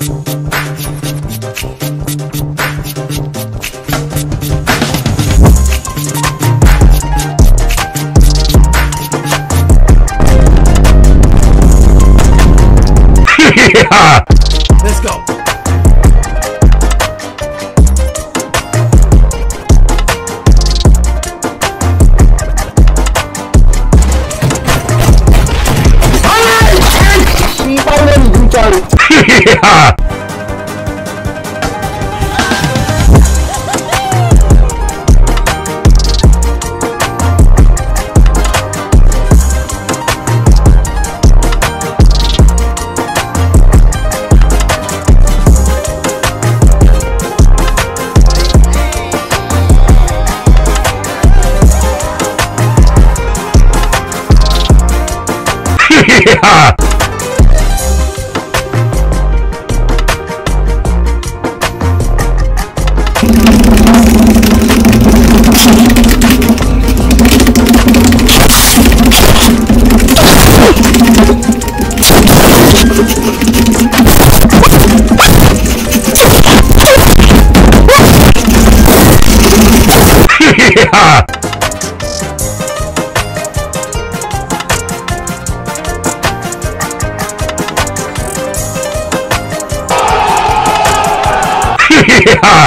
go. Yeah! yeah!